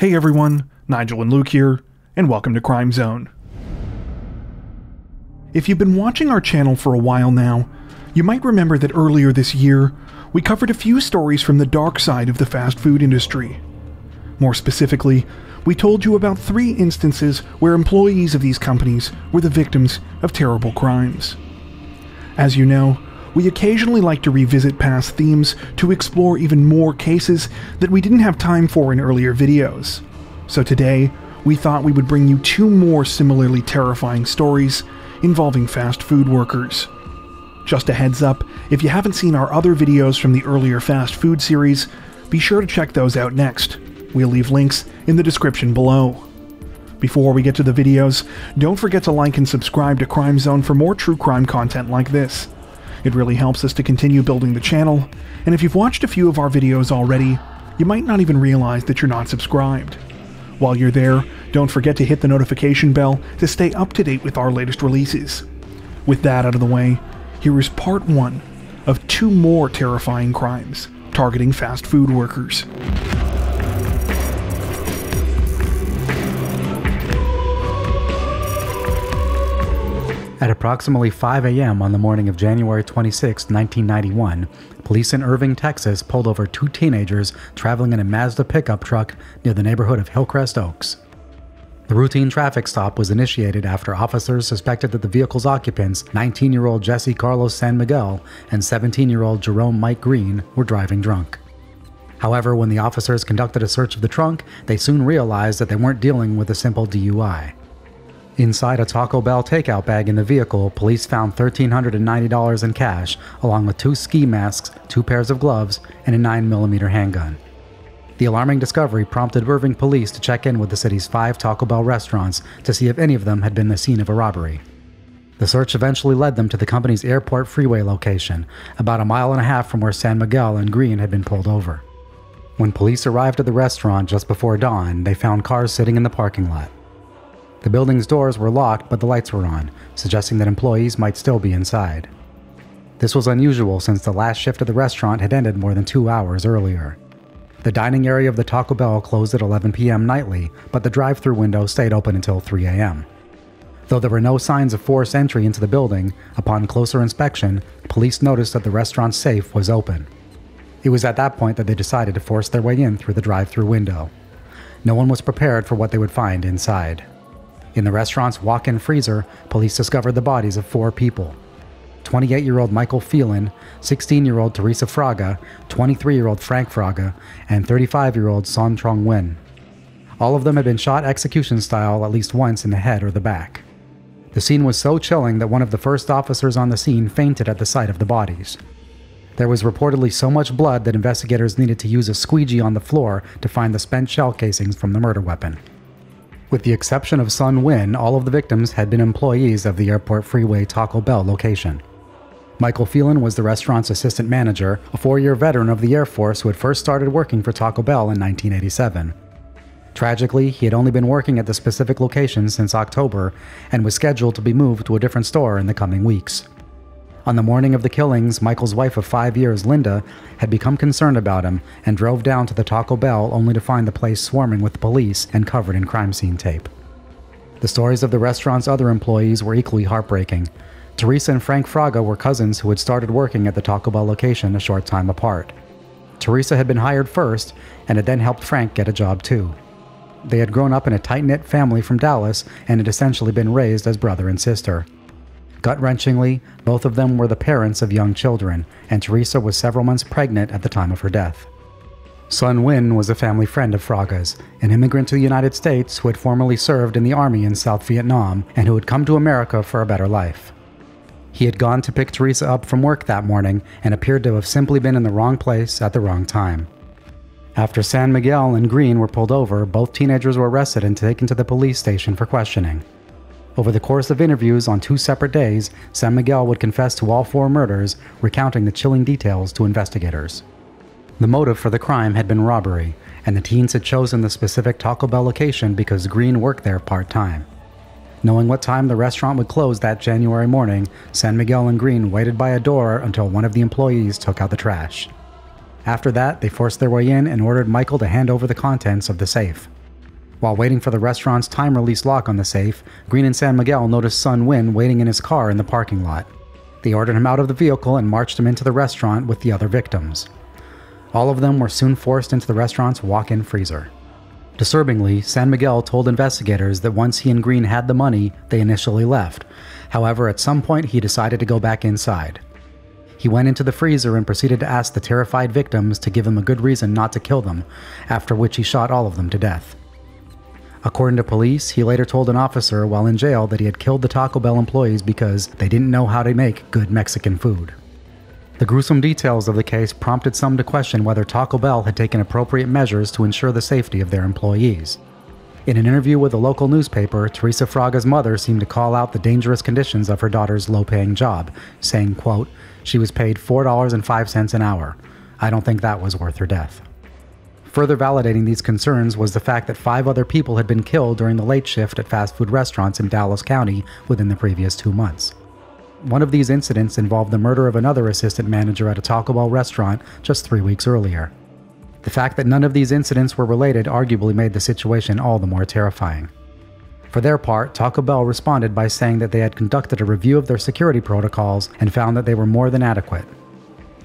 Hey everyone, Nigel and Luke here, and welcome to Crime Zone. If you've been watching our channel for a while now, you might remember that earlier this year, we covered a few stories from the dark side of the fast food industry. More specifically, we told you about three instances where employees of these companies were the victims of terrible crimes. As you know, we occasionally like to revisit past themes to explore even more cases that we didn't have time for in earlier videos. So today, we thought we would bring you two more similarly terrifying stories involving fast food workers. Just a heads up, if you haven't seen our other videos from the earlier fast food series, be sure to check those out next. We'll leave links in the description below. Before we get to the videos, don't forget to like and subscribe to Crime Zone for more true crime content like this. It really helps us to continue building the channel, and if you've watched a few of our videos already, you might not even realize that you're not subscribed. While you're there, don't forget to hit the notification bell to stay up to date with our latest releases. With that out of the way, here is part one of two more terrifying crimes targeting fast food workers. At approximately 5 a.m. on the morning of January 26, 1991, police in Irving, Texas pulled over two teenagers traveling in a Mazda pickup truck near the neighborhood of Hillcrest Oaks. The routine traffic stop was initiated after officers suspected that the vehicle's occupants, 19 year old Jessy Carlos San Miguel and 17 year old Jerome Mike Green, were driving drunk. However, when the officers conducted a search of the trunk, they soon realized that they weren't dealing with a simple DUI. Inside a Taco Bell takeout bag in the vehicle, police found $1,390 in cash, along with two ski masks, two pairs of gloves, and a 9mm handgun. The alarming discovery prompted Irving police to check in with the city's five Taco Bell restaurants to see if any of them had been the scene of a robbery. The search eventually led them to the company's airport freeway location, about a mile and a half from where San Miguel and Green had been pulled over. When police arrived at the restaurant just before dawn, they found cars sitting in the parking lot. The building's doors were locked, but the lights were on, suggesting that employees might still be inside. This was unusual since the last shift of the restaurant had ended more than two hours earlier. The dining area of the Taco Bell closed at 11 p.m. nightly, but the drive through window stayed open until 3 a.m. Though there were no signs of forced entry into the building, upon closer inspection, police noticed that the restaurant's safe was open. It was at that point that they decided to force their way in through the drive through window. No one was prepared for what they would find inside. In the restaurant's walk in freezer, police discovered the bodies of four people 28 year old Michael Phelan, 16 year old Teresa Fraga, 23 year old Frank Fraga, and 35 year old Son Trong Nguyen. All of them had been shot execution style at least once in the head or the back. The scene was so chilling that one of the first officers on the scene fainted at the sight of the bodies. There was reportedly so much blood that investigators needed to use a squeegee on the floor to find the spent shell casings from the murder weapon. With the exception of Sun Nguyen, all of the victims had been employees of the Airport Freeway Taco Bell location. Michael Phelan was the restaurant's assistant manager, a four year veteran of the Air Force who had first started working for Taco Bell in 1987. Tragically, he had only been working at the specific location since October and was scheduled to be moved to a different store in the coming weeks. On the morning of the killings, Michael's wife of five years, Linda, had become concerned about him and drove down to the Taco Bell only to find the place swarming with police and covered in crime scene tape. The stories of the restaurant's other employees were equally heartbreaking. Teresa and Frank Fraga were cousins who had started working at the Taco Bell location a short time apart. Teresa had been hired first and had then helped Frank get a job too. They had grown up in a tight knit family from Dallas and had essentially been raised as brother and sister. Gut wrenchingly, both of them were the parents of young children, and Teresa was several months pregnant at the time of her death. Sun Nguyen was a family friend of Fraga's, an immigrant to the United States who had formerly served in the army in South Vietnam and who had come to America for a better life. He had gone to pick Teresa up from work that morning and appeared to have simply been in the wrong place at the wrong time. After San Miguel and Green were pulled over, both teenagers were arrested and taken to the police station for questioning. Over the course of interviews on two separate days, San Miguel would confess to all four murders, recounting the chilling details to investigators. The motive for the crime had been robbery, and the teens had chosen the specific Taco Bell location because Green worked there part time. Knowing what time the restaurant would close that January morning, San Miguel and Green waited by a door until one of the employees took out the trash. After that, they forced their way in and ordered Michael to hand over the contents of the safe. While waiting for the restaurant's time release lock on the safe, Green and San Miguel noticed Sun Nguyen waiting in his car in the parking lot. They ordered him out of the vehicle and marched him into the restaurant with the other victims. All of them were soon forced into the restaurant's walk in freezer. Disturbingly, San Miguel told investigators that once he and Green had the money, they initially left. However, at some point, he decided to go back inside. He went into the freezer and proceeded to ask the terrified victims to give him a good reason not to kill them, after which he shot all of them to death. According to police, he later told an officer while in jail that he had killed the Taco Bell employees because they didn't know how to make good Mexican food. The gruesome details of the case prompted some to question whether Taco Bell had taken appropriate measures to ensure the safety of their employees. In an interview with a local newspaper, Teresa Fraga's mother seemed to call out the dangerous conditions of her daughter's low-paying job, saying, quote, "She was paid $4.05 an hour. I don't think that was worth her death." Further validating these concerns was the fact that five other people had been killed during the late shift at fast food restaurants in Dallas County within the previous two months. One of these incidents involved the murder of another assistant manager at a Taco Bell restaurant just three weeks earlier. The fact that none of these incidents were related arguably made the situation all the more terrifying. For their part, Taco Bell responded by saying that they had conducted a review of their security protocols and found that they were more than adequate.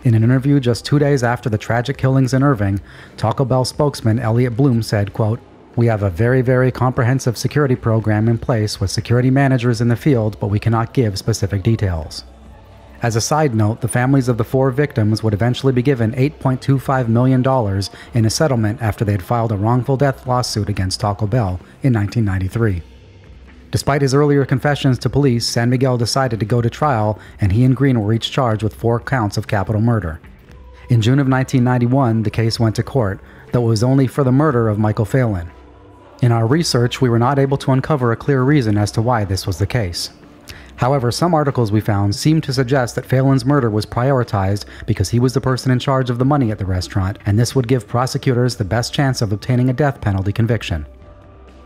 In an interview just two days after the tragic killings in Irving, Taco Bell spokesman Elliot Bloom said, quote, we have a very, very comprehensive security program in place with security managers in the field, but we cannot give specific details. As a side note, the families of the four victims would eventually be given $8.25 million in a settlement after they had filed a wrongful death lawsuit against Taco Bell in 1993. Despite his earlier confessions to police, San Miguel decided to go to trial, and he and Green were each charged with four counts of capital murder. In June of 1991, the case went to court, though it was only for the murder of Michael Phelan. In our research, we were not able to uncover a clear reason as to why this was the case. However, some articles we found seemed to suggest that Phelan's murder was prioritized because he was the person in charge of the money at the restaurant, and this would give prosecutors the best chance of obtaining a death penalty conviction.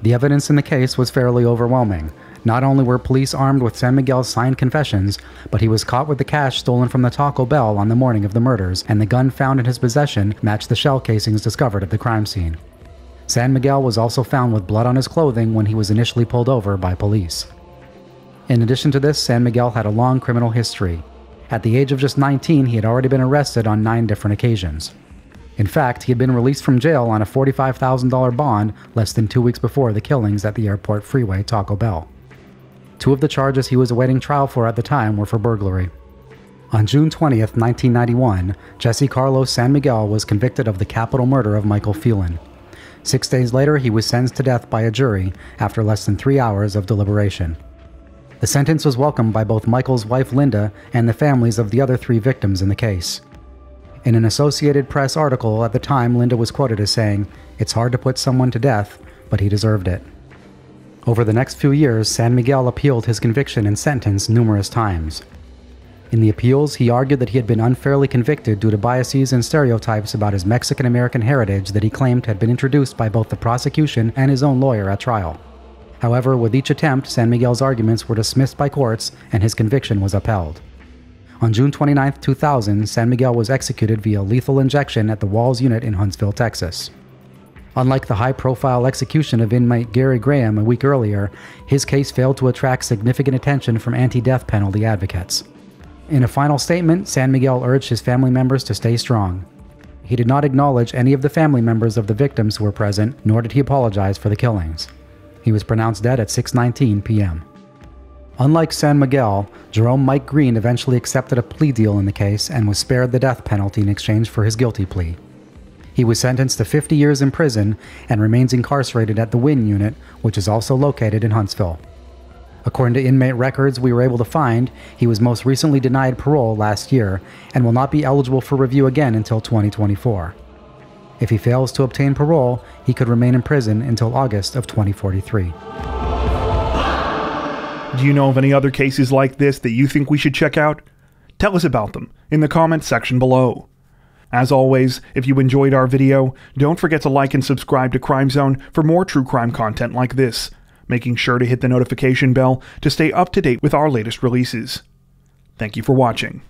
The evidence in the case was fairly overwhelming. Not only were police armed with San Miguel's signed confessions, but he was caught with the cash stolen from the Taco Bell on the morning of the murders, and the gun found in his possession matched the shell casings discovered at the crime scene. San Miguel was also found with blood on his clothing when he was initially pulled over by police. In addition to this, San Miguel had a long criminal history. At the age of just 19, he had already been arrested on nine different occasions. In fact, he had been released from jail on a $45,000 bond less than two weeks before the killings at the airport freeway Taco Bell. Two of the charges he was awaiting trial for at the time were for burglary. On June 20, 1991, Jessy Carlos San Miguel was convicted of the capital murder of Michael Phelan. Six days later, he was sentenced to death by a jury after less than three hours of deliberation. The sentence was welcomed by both Michael's wife Linda and the families of the other three victims in the case. In an Associated Press article at the time, Linda was quoted as saying, It's hard to put someone to death, but he deserved it. Over the next few years, San Miguel appealed his conviction and sentence numerous times. In the appeals, he argued that he had been unfairly convicted due to biases and stereotypes about his Mexican American heritage that he claimed had been introduced by both the prosecution and his own lawyer at trial. However, with each attempt, San Miguel's arguments were dismissed by courts and his conviction was upheld. On June 29, 2000, San Miguel was executed via lethal injection at the Walls Unit in Huntsville, Texas. Unlike the high profile execution of inmate Gary Graham a week earlier, his case failed to attract significant attention from anti death penalty advocates. In a final statement, San Miguel urged his family members to stay strong. He did not acknowledge any of the family members of the victims who were present, nor did he apologize for the killings. He was pronounced dead at 6:19 p.m. Unlike San Miguel, Jerome Mike Green eventually accepted a plea deal in the case and was spared the death penalty in exchange for his guilty plea. He was sentenced to 50 years in prison and remains incarcerated at the Wynn unit, which is also located in Huntsville. According to inmate records we were able to find, he was most recently denied parole last year and will not be eligible for review again until 2024. If he fails to obtain parole, he could remain in prison until August of 2043. Do you know of any other cases like this that you think we should check out? Tell us about them in the comments section below. As always, if you enjoyed our video, don't forget to like and subscribe to Crime Zone for more true crime content like this, making sure to hit the notification bell to stay up to date with our latest releases. Thank you for watching.